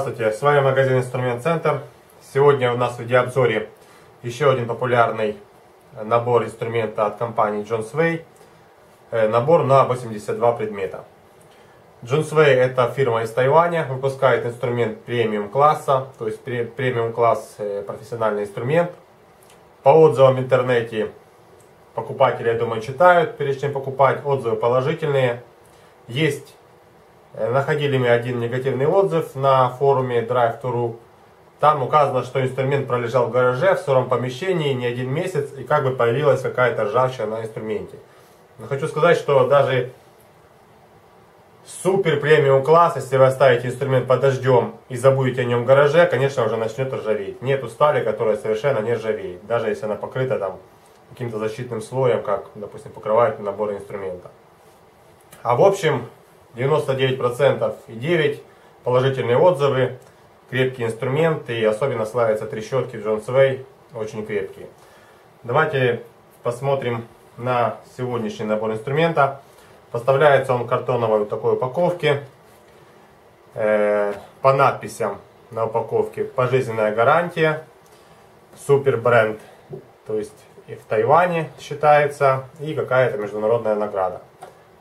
Здравствуйте, с вами магазин Инструмент Центр. Сегодня у нас в видеообзоре еще один популярный набор инструмента от компании Jones Way. Э, набор на 82 предмета. Jones Way это фирма из Тайваня, выпускает инструмент премиум класса, то есть премиум класс э, профессиональный инструмент. По отзывам в интернете покупатели, я думаю, читают, прежде чем покупать, отзывы положительные. Есть находили мы один негативный отзыв на форуме Drive Там указано, что инструмент пролежал в гараже, в сыром помещении не один месяц, и как бы появилась какая-то ржавчина на инструменте. Но хочу сказать, что даже супер премиум класс, если вы оставите инструмент под дождем и забудете о нем в гараже, конечно, уже начнет ржаветь. Нету стали, которая совершенно не ржавеет, даже если она покрыта там каким-то защитным слоем, как, допустим, покрывает набор инструмента. А в общем, 99% и 9 положительные отзывы, крепкий инструмент и особенно славятся трещотки Jones Way, очень крепкие. Давайте посмотрим на сегодняшний набор инструмента. Поставляется он в картоновой вот такой упаковке. Э, по надписям на упаковке пожизненная гарантия, супер бренд, то есть и в Тайване считается, и какая-то международная награда.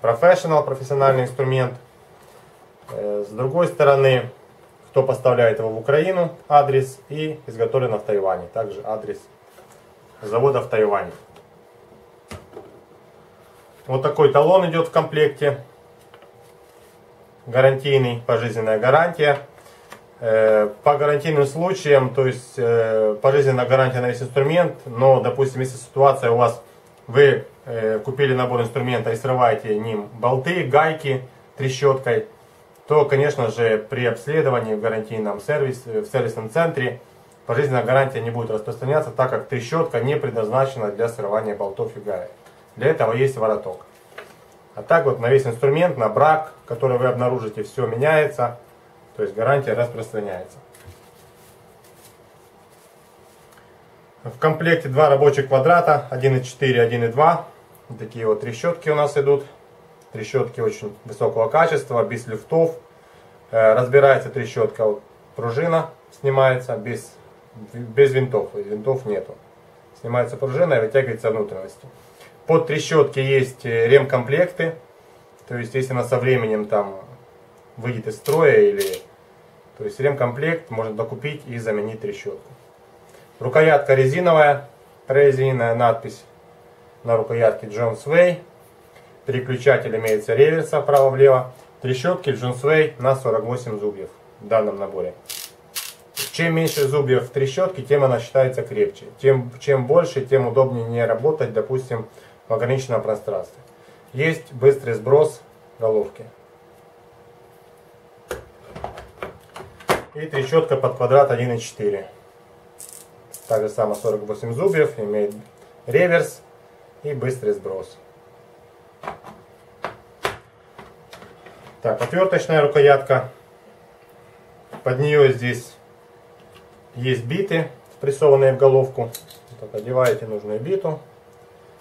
Professional, профессиональный инструмент. Э, с другой стороны, кто поставляет его в Украину, адрес, и изготовлено в Тайване, также адрес завода в Тайване. Вот такой талон идет в комплекте, гарантийный, пожизненная гарантия. Э, по гарантийным случаям, то есть э, пожизненная гарантия на весь инструмент, но, допустим, если ситуация у вас вы э, купили набор инструмента и срываете ним болты, гайки трещоткой, то, конечно же, при обследовании в гарантийном сервисе, в сервисном центре пожизненная гарантия не будет распространяться, так как трещотка не предназначена для срывания болтов и гаек. Для этого есть вороток. А так вот на весь инструмент, на брак, который вы обнаружите, все меняется, то есть гарантия распространяется. В комплекте два рабочих квадрата, 1,4, 1,2. Такие вот трещотки у нас идут. Трещотки очень высокого качества, без люфтов. Э, разбирается трещотка, вот, пружина снимается без, без винтов, винтов нету. Снимается пружина и вытягивается внутренности. Под трещотки есть э, ремкомплекты. То есть, если она со временем там выйдет из строя или... То есть, ремкомплект можно докупить и заменить трещотку. Рукоятка резиновая, резиновая надпись на рукоятке Jones Way. Переключатель имеется реверса вправо-влево. Трещотки Jones Way на 48 зубьев в данном наборе. Чем меньше зубьев в трещотке, тем она считается крепче. Тем, чем больше, тем удобнее не работать, допустим, в ограниченном пространстве. Есть быстрый сброс головки. И трещотка под квадрат 1,4. Так же само 48 зубьев, имеет реверс и быстрый сброс. Так, отверточная рукоятка. Под нее здесь есть биты, спрессованные в головку. Так, одеваете нужную биту.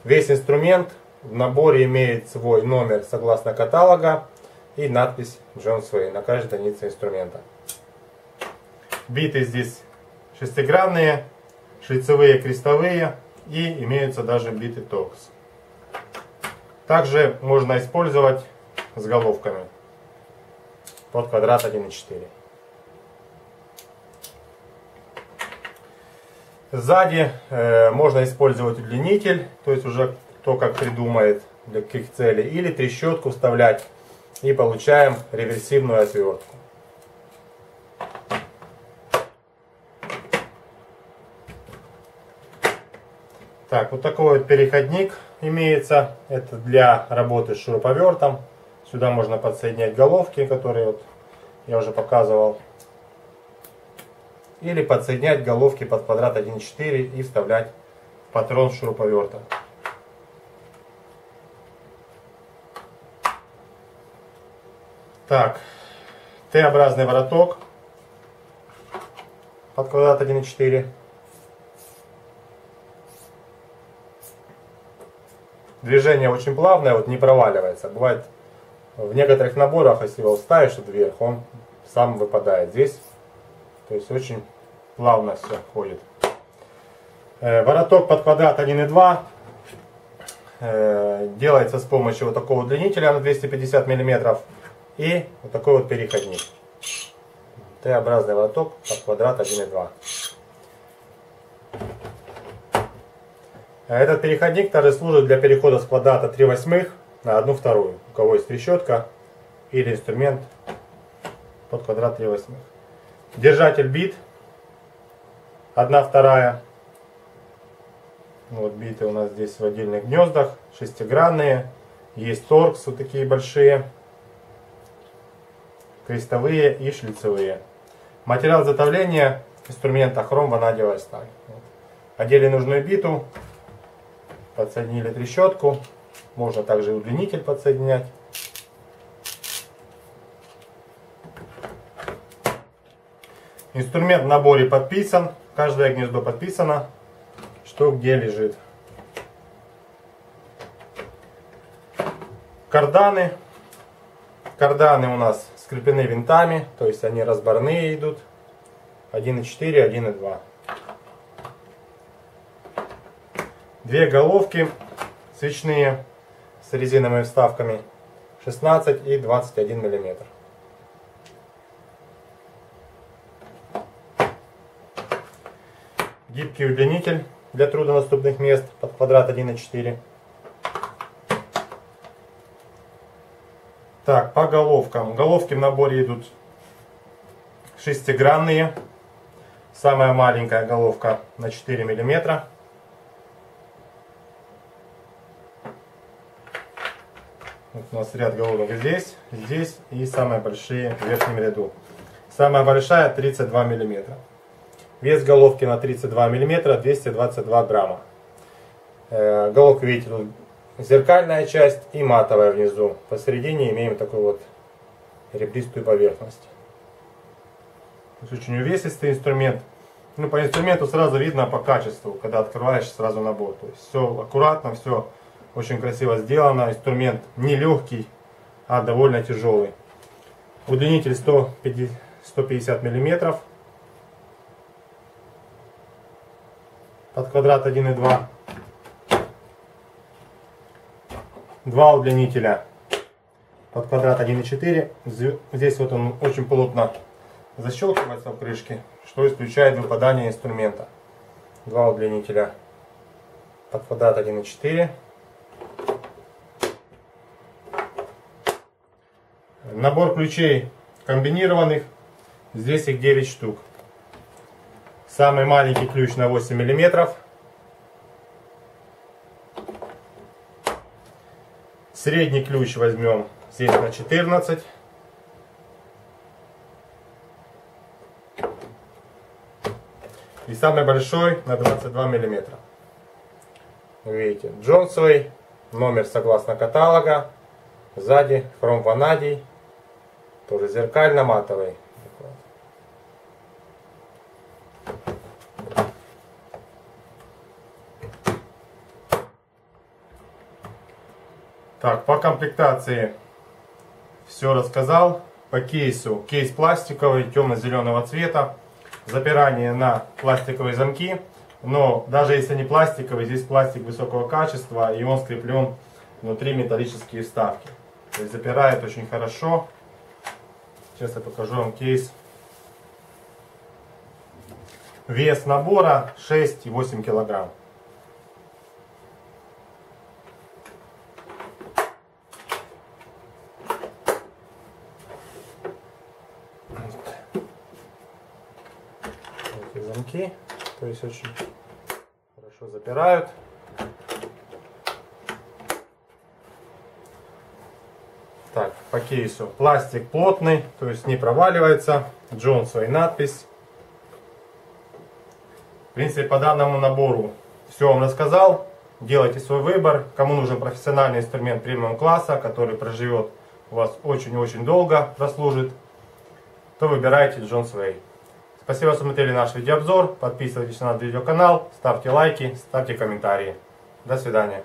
Весь инструмент в наборе имеет свой номер согласно каталога и надпись Jones Way на каждой странице инструмента. Биты здесь шестигранные, шлицевые крестовые и имеются даже биты торкс. Также можно использовать с головками под квадрат 1,4. Сзади э, можно использовать удлинитель, то есть уже кто как придумает для каких целей, или трещотку вставлять и получаем реверсивную отвертку. Так, вот такой вот переходник имеется. Это для работы с шуруповертом. Сюда можно подсоединять головки, которые вот я уже показывал. Или подсоединять головки под квадрат 1.4 и вставлять патрон шуруповерта. Так, Т-образный вороток под квадрат 1.4. движение очень плавное, вот не проваливается. Бывает в некоторых наборах, если его ставишь вверх, он сам выпадает. Здесь То есть очень плавно все ходит. Э, вороток под квадрат 1,2 э, делается с помощью вот такого удлинителя на 250 мм и вот такой вот переходник. Т-образный вороток под квадрат 1,2. Этот переходник также служит для перехода с квадрата 3 восьмых на 1 вторую. У кого есть трещотка или инструмент под квадрат 3 восьмых. Держатель бит 1 вторая. Вот биты у нас здесь в отдельных гнездах, шестигранные. Есть торкс, вот такие большие, крестовые и шлицевые. Материал изготовления инструмента хром ванадиевая сталь. Одели нужную биту, подсоединили трещотку. Можно также удлинитель подсоединять. Инструмент в наборе подписан. Каждое гнездо подписано, что где лежит. Карданы. Карданы у нас скреплены винтами, то есть они разборные идут. 1.4, 1.2. Две головки свечные с резиновыми вставками 16 и 21 миллиметр. Гибкий удлинитель для труднодоступных мест под квадрат 1,4. Так, по головкам. Головки в наборе идут шестигранные. Самая маленькая головка на 4 миллиметра. Вот у нас ряд головок здесь, здесь и самые большие в верхнем ряду. Самая большая 32 миллиметра. Вес головки на 32 миллиметра 222 грамма. Э, головка, видите, тут зеркальная часть и матовая внизу. Посередине имеем такую вот ребристую поверхность. То очень увесистый инструмент. Ну, по инструменту сразу видно по качеству, когда открываешь сразу набор. То есть все аккуратно, все очень красиво сделано. Инструмент не легкий, а довольно тяжелый. Удлинитель 150, 150 миллиметров. Под квадрат 1,2. Два удлинителя под квадрат 1,4. Здесь вот он очень плотно защелкивается в крышке, что исключает выпадание инструмента. Два удлинителя под квадрат 1,4. Набор ключей комбинированных. Здесь их 9 штук. Самый маленький ключ на 8 миллиметров. Средний ключ возьмем здесь на 14. И самый большой на 22 миллиметра. Видите, Джонсовый, номер согласно каталога. Сзади хром ванадий тоже зеркально-матовый. Так, по комплектации все рассказал. По кейсу. Кейс пластиковый, темно-зеленого цвета. Запирание на пластиковые замки. Но даже если не пластиковый, здесь пластик высокого качества и он скреплен внутри металлические вставки. То есть запирает очень хорошо. Сейчас я покажу вам кейс. Вес набора 6,8 килограмм. Эти замки, то есть очень хорошо запирают. Так, по кейсу. Пластик плотный, то есть не проваливается. Джонсовый надпись. В принципе, по данному набору все вам рассказал. Делайте свой выбор. Кому нужен профессиональный инструмент премиум класса, который проживет у вас очень-очень долго, прослужит, то выбирайте Джонс Вей. Спасибо, что смотрели наш видеообзор. Подписывайтесь на наш видеоканал, ставьте лайки, ставьте комментарии. До свидания.